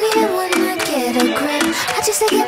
don't even wanna get a grip. I just like it